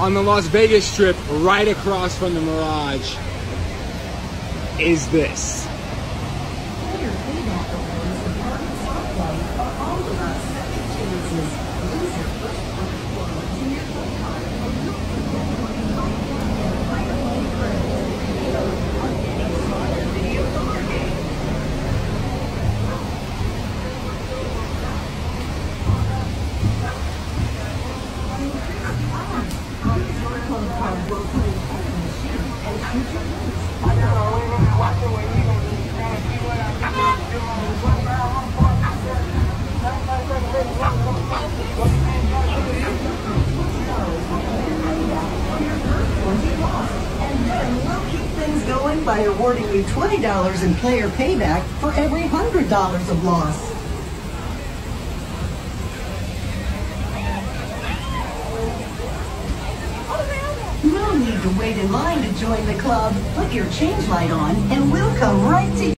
on the Las Vegas Strip, right across from the Mirage, is this. By awarding you $20 in player payback for every $100 of loss. Need to wait in line to join the club. Put your change light on and we'll come right to you.